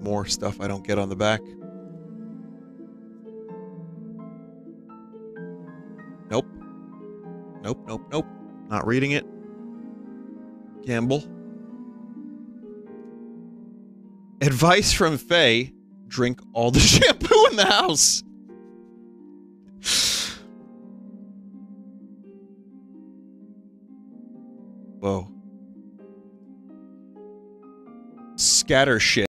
more stuff I don't get on the back. Nope. Nope, nope, nope. Not reading it. Campbell. Advice from Faye drink all the shampoo in the house. Whoa. Scatter shit.